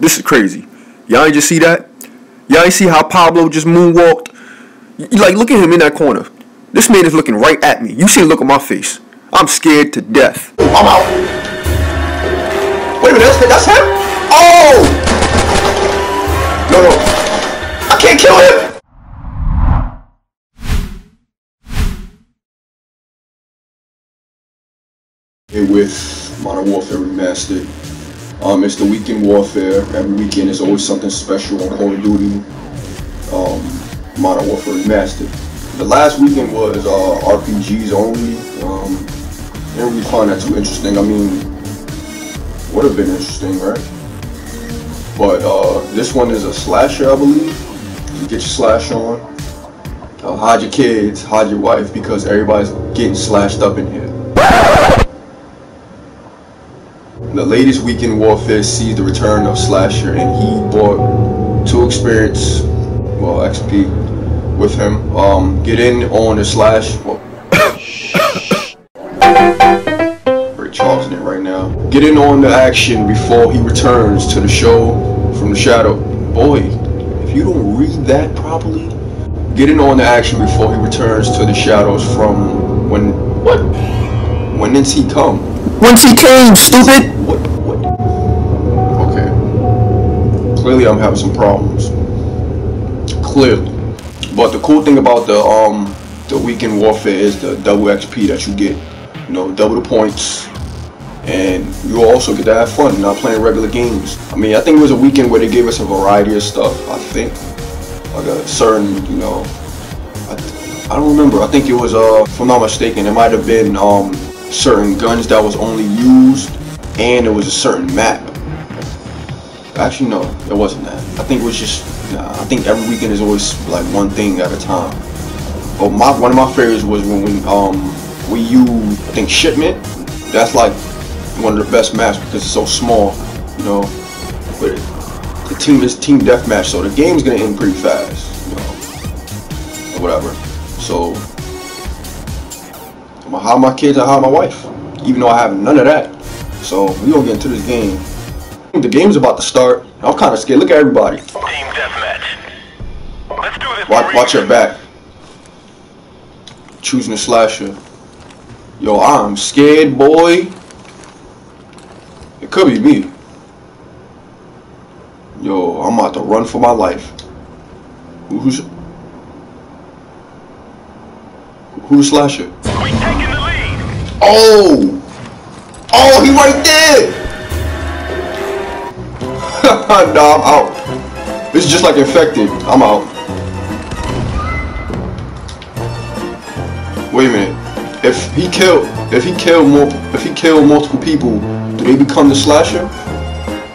this is crazy. Y'all ain't just see that? Y'all ain't see how Pablo just moonwalked? Like, look at him in that corner. This man is looking right at me. You see the look on my face. I'm scared to death. I'm out. Wait a minute, that's, that's him? Oh! No, no. I can't kill him! Here with Modern Warfare Remastered. Um, it's the weekend warfare. Every weekend is always something special on Call of Duty. Um, Modern Warfare Remastered. The last weekend was uh, RPGs only. Um, didn't really find that too interesting. I mean, would have been interesting, right? But uh, this one is a slasher, I believe. You get your slash on. Uh, hide your kids, hide your wife, because everybody's getting slashed up in here. The latest Weekend Warfare sees the return of Slasher, and he brought two experience, well, XP with him. Um, get in on the Slash. Well, Ray Charles in it right now. Get in on the action before he returns to the show from the shadow. Boy, if you don't read that properly, get in on the action before he returns to the shadows from when what? When did he come? Once he came, stupid! What? What? Okay. Clearly, I'm having some problems. Clearly, but the cool thing about the um the weekend warfare is the double XP that you get. You know, double the points, and you also get to have fun not playing regular games. I mean, I think it was a weekend where they gave us a variety of stuff. I think like a certain, you know, I, I don't remember. I think it was uh, if I'm not mistaken, it might have been um certain guns that was only used and it was a certain map. Actually, no, it wasn't that. I think it was just, nah, I think every weekend is always like one thing at a time. But my one of my favorites was when we um we used I think shipment. That's like one of the best maps because it's so small, you know. But the team is team deathmatch, so the game's gonna end pretty fast, you know, or whatever. So I'm gonna hide my kids, I hide my wife, even though I have none of that. So we gonna get into this game. The game's about to start. I'm kind of scared. Look at everybody. Team deathmatch. Let's do this. Watch, watch your back. Choosing a slasher. Yo, I'm scared, boy. It could be me. Yo, I'm about to run for my life. Who's who's slasher? Oh! Oh, he right there! no, I'm out. This is just like infected. I'm out. Wait a minute. If he killed, if he killed more, if he killed multiple people, do they become the slasher?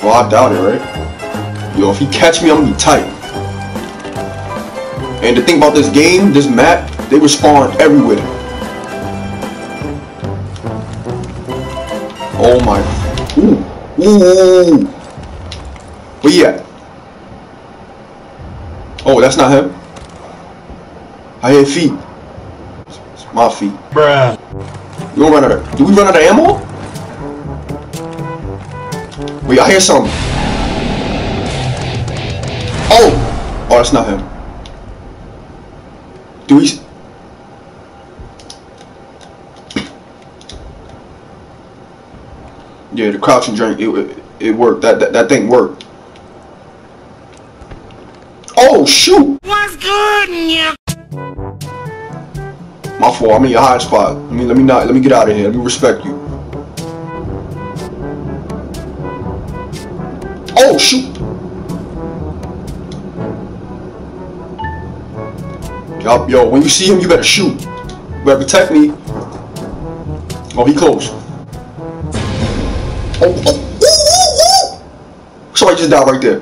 Well, I doubt it, right? Yo, if he catch me, I'm gonna be tight. And the thing about this game, this map, they respawn everywhere. My. Ooh. Ooh. But yeah. Oh, that's not him. I hear feet. It's my feet. Bruh. We don't run out of. Do we run out of ammo? Wait, I hear something. Oh! Oh, that's not him. Do we? Yeah, the crouching drink, it, it, worked. That, that that thing worked. Oh shoot! What's good, in yeah? My fault. I'm in your hot spot. Let me let me not let me get out of here. Let me respect you. Oh shoot! Yo, yo, when you see him, you better shoot. You better protect me. Oh, he close. Oh, oh. Somebody just died right there.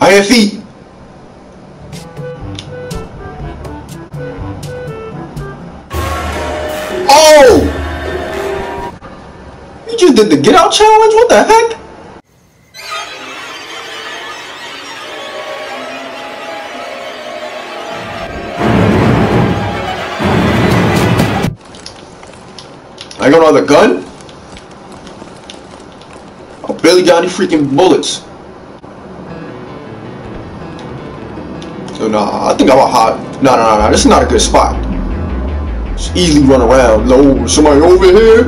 I have feet. Oh! You just did the get out challenge? What the heck? I got another gun? I barely got any freaking bullets. So nah, I think I'm a hot. Nah, nah, nah, nah. this is not a good spot. Easily run around. No, somebody over here.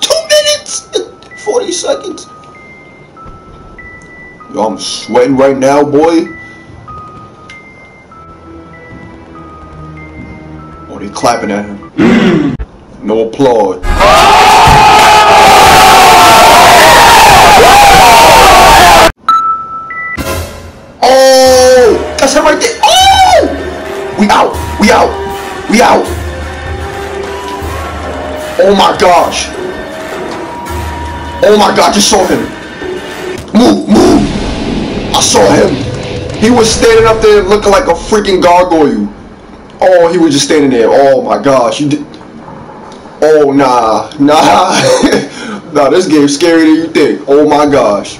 Two minutes, forty seconds. Yo, I'm sweating right now, boy. Clapping at him. no applause. Oh, that's him right there. Oh, we out. We out. We out. Oh my gosh. Oh my god, just saw him. Move, move. I saw him. He was standing up there looking like a freaking gargoyle. Oh, he was just standing there. Oh my gosh. You did. Oh nah, nah. nah, this game's scarier than you think. Oh my gosh.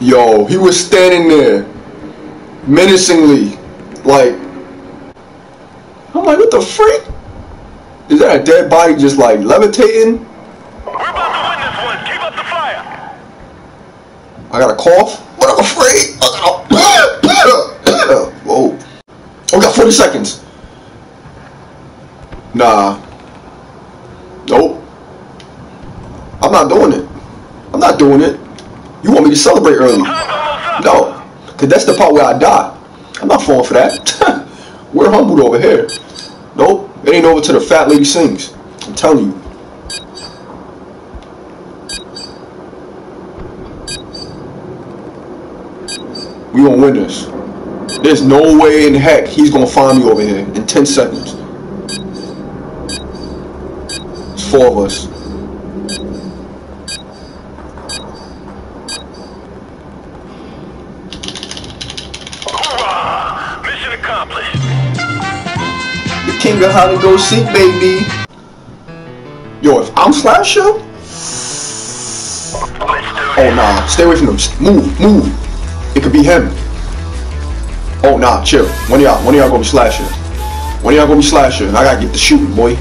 Yo, he was standing there menacingly. Like I'm like, what the freak? Is that a dead body just like levitating? We're about to win this one. Keep up the fire. I got a cough. What I'm afraid. 30 seconds. Nah. Nope. I'm not doing it. I'm not doing it. You want me to celebrate early? No. Cause that's the part where I die. I'm not falling for that. We're humbled over here. Nope. It ain't over till the fat lady sings. I'm telling you. We gonna win this. There's no way in heck he's gonna find me over here in 10 seconds. It's four of us. Hoorah! Mission accomplished. The king of hide and go seek, baby. Yo, if I'm Slasher, oh nah, stay away from him. Move, move. It could be him. Nah, chill. One of y'all, one of y'all gonna be Slasher. One of y'all gonna be Slasher, and I gotta get the shooting, boy.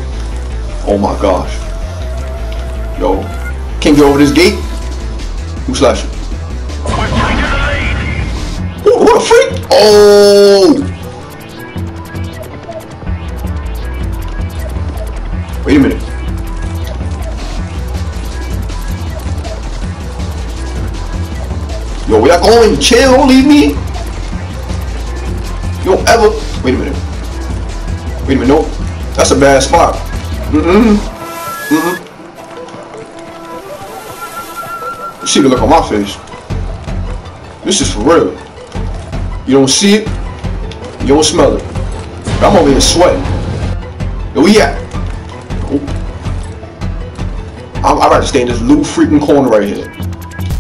Oh my gosh. Yo, can't get over this gate. We're the what a freak! Oh! Wait a minute. Yo, we are going. Chill. Don't leave me. Ever. Wait a minute. Wait a minute. No, that's a bad spot. Mm-mm. Mm-mm. You see the look on my face. This is for real. You don't see it. You don't smell it. I'm over here sweating. Where we at? I'm, I'd rather stay in this little freaking corner right here.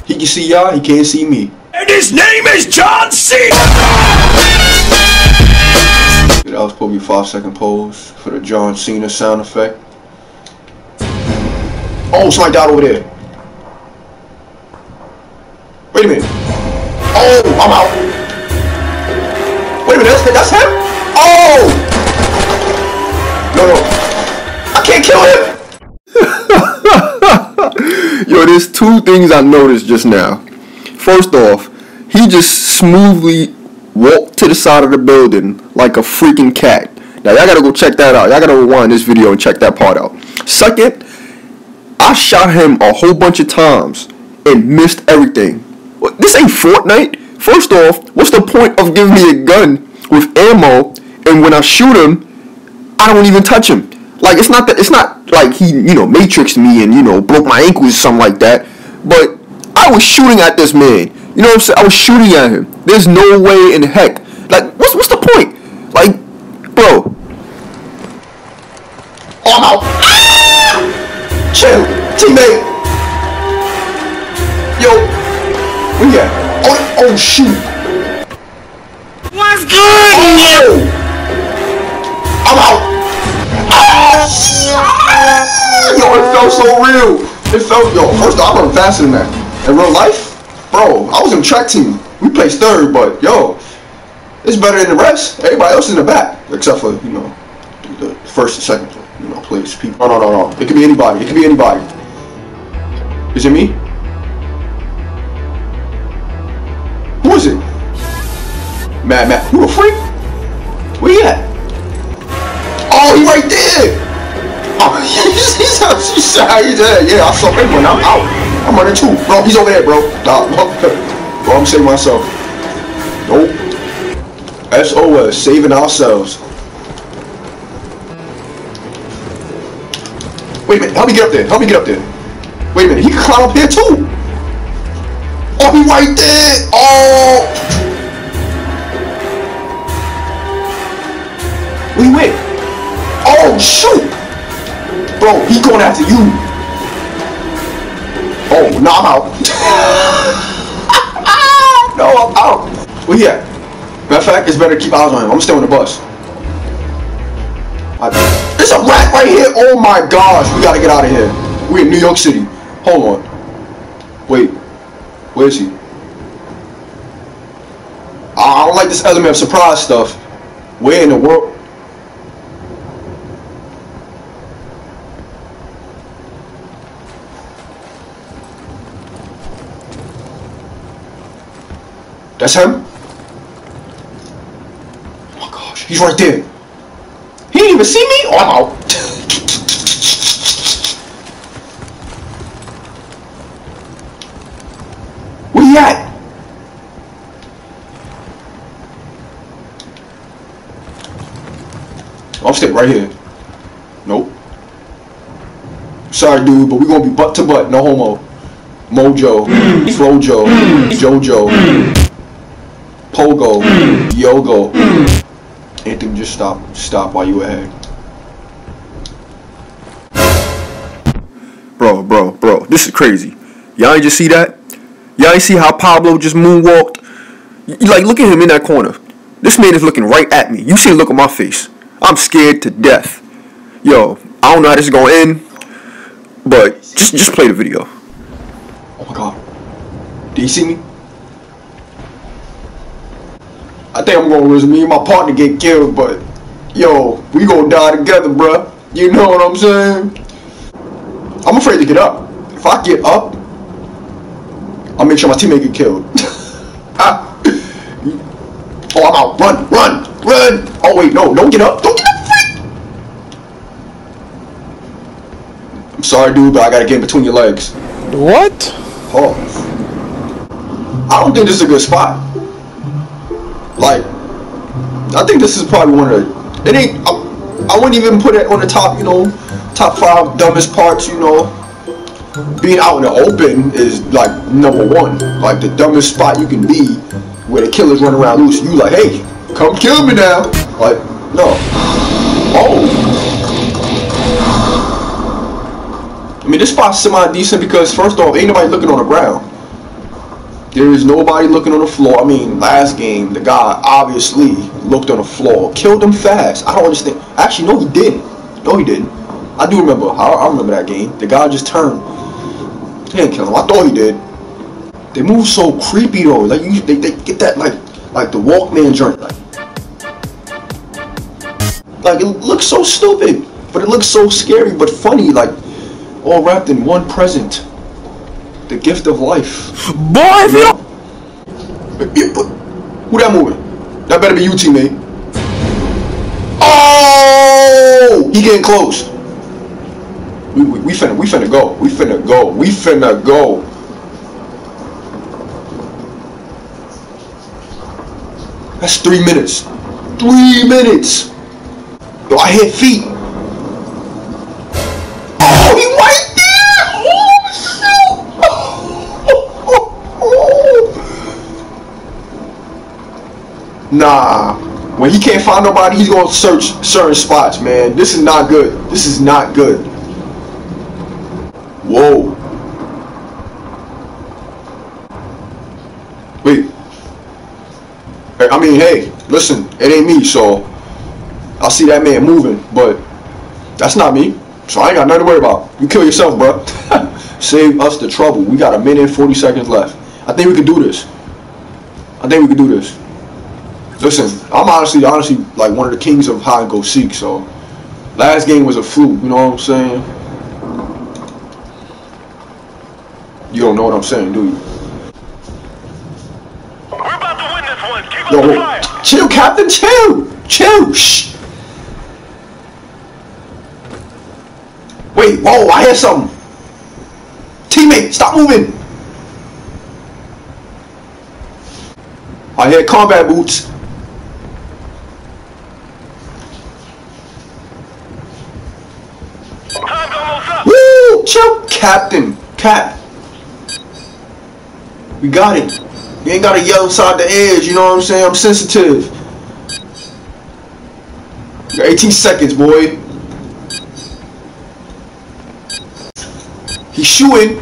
He can see y'all, he can't see me. And his name is John Cena! That was probably a five second pose for the John Cena sound effect. Oh, somebody died over there. Wait a minute. Oh, I'm out. Wait a minute, that's, that's him? Oh! No, no. I can't kill him! Yo, there's two things I noticed just now. First off, he just smoothly walked to the side of the building like a freaking cat. Now y'all gotta go check that out. Y'all gotta rewind this video and check that part out. Second, I shot him a whole bunch of times and missed everything. This ain't Fortnite. First off, what's the point of giving me a gun with ammo and when I shoot him, I don't even touch him. Like it's not that it's not like he you know matrixed me and you know broke my ankles or something like that. But I was shooting at this man. You know what I'm saying? I was shooting at him. There's no way in heck. Like what's what's the point? Like, bro. Oh, I'm out. Ah! Chill, teammate. Yo, where you at? Oh, oh shoot. What's good? Oh! I'm out. Ah! Yo, it felt so real. It felt, yo, first off, I run faster than that. In real life, bro, I was in track team. We placed third, but yo, it's better than the rest. Everybody else in the back, except for, you know, the first and second, you know, place. People. No, no, no, no. It could be anybody. It could be anybody. Is it me? Who is it? Mad Matt. Who the freak? Where he at? Oh, he right there. Oh, he's, he's, he's, he's, he's, yeah, I saw him when I'm out. I'm running too. Bro, he's over there, bro. Nah, bro, I'm saving myself. Nope. SOS, saving ourselves. Wait a minute, help me get up there. Help me get up there. Wait a minute, he can climb up here too. Oh, he right there. Oh. He went? Oh, shoot. Bro, he going after you. Oh, no, I'm out. no, I'm out. Where he at? Matter of fact, it's better to keep eyes on him. I'm still on the bus. I, there's a rat right here. Oh my gosh, we gotta get out of here. We're in New York City. Hold on. Wait, where is he? I don't like this element of surprise stuff. Where in the world? That's him? Oh my gosh, he's right there. He didn't even see me? Oh, I'm out. Where you at? I'm staying right here. Nope. Sorry, dude, but we're gonna be butt to butt. No homo. Mojo, Flojo, Jojo, Pogo, Yogo. Anything, just stop. Stop while you ahead. Bro, bro, bro, this is crazy. Y'all ain't just see that? Y'all ain't see how Pablo just moonwalked? Like, look at him in that corner. This man is looking right at me. You see the look on my face. I'm scared to death. Yo, I don't know how this is gonna end, but just just play the video. Oh my god. Do you see me? I'm gonna risk me and my partner get killed, but yo, we gonna die together, bruh. You know what I'm saying? I'm afraid to get up. If I get up, I'll make sure my teammate get killed. Ah. oh, I'm out. Run, run, run. Oh wait, no, don't get up. Don't get up, freak. I'm sorry, dude, but I gotta get in between your legs. What? Pause. I don't think this is a good spot. Like, I think this is probably one of the. It ain't. I, I wouldn't even put it on the top. You know, top five dumbest parts. You know, being out in the open is like number one. Like the dumbest spot you can be, where the killers run around loose. You like, hey, come kill me now. Like, no. Oh. I mean, this spot's semi-decent because first off, ain't nobody looking on the ground. There is nobody looking on the floor. I mean, last game, the guy obviously looked on the floor, killed him fast. I don't understand. Actually, no, he didn't. No, he didn't. I do remember. I, I remember that game. The guy just turned. He didn't kill him. I thought he did. They move so creepy though. Like you, they, they get that like, like the Walkman joint. Like, like it looks so stupid, but it looks so scary, but funny. Like all wrapped in one present. The gift of life. Boy, if you don't. Who that moving? That better be you, teammate. Oh! He getting close. We, we, we finna, we finna go. We finna go. We finna go. That's three minutes. Three minutes. Yo, I hit feet. Nah. When he can't find nobody, he's gonna search certain spots, man. This is not good. This is not good. Whoa. Wait. I mean, hey, listen, it ain't me, so I see that man moving, but that's not me. So I ain't got nothing to worry about. You kill yourself, bro. Save us the trouble. We got a minute and 40 seconds left. I think we can do this. I think we can do this. Listen, I'm honestly, honestly, like one of the kings of hide and go seek. So, Last game was a fluke, you know what I'm saying? You don't know what I'm saying, do you? We're about to win this one. Keep up the fire. chill, Captain, chill, chill, shh. Wait, whoa, I hear something. Teammate, stop moving. I hear combat boots. Time's almost up. Woo! Chill, Captain. Cap. We got it. You ain't gotta yell inside the edge, you know what I'm saying? I'm sensitive. You got 18 seconds, boy. He's shooting.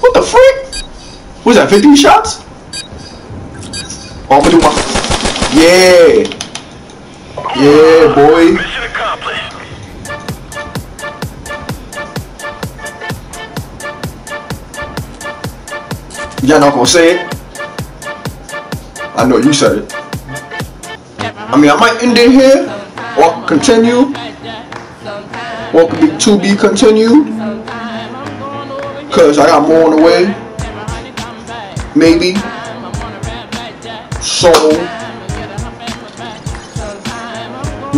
What the frick? What's that, 15 shots? Oh, I'm gonna do my. Yeah. Yeah, boy. Y'all not gonna say it? I know you said it. I mean, I might end it here, or continue, or could be to be continued, cause I got more on the way, maybe. So,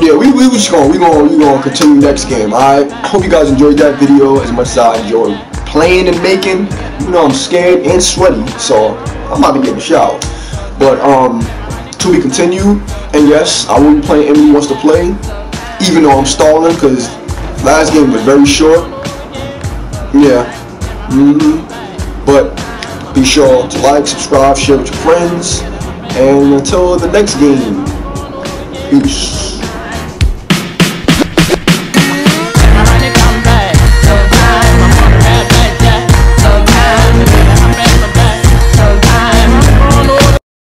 yeah, we we just gonna we gonna we gonna continue next game. I hope you guys enjoyed that video as much as I enjoyed playing and making. You know, I'm scared and sweaty, so I'm about to get in the shower. But um, to be continued. And yes, I will be playing Emily Wants to Play, even though I'm stalling because last game was very short. Yeah. hmm But be sure to like, subscribe, share with your friends, and until the next game, peace.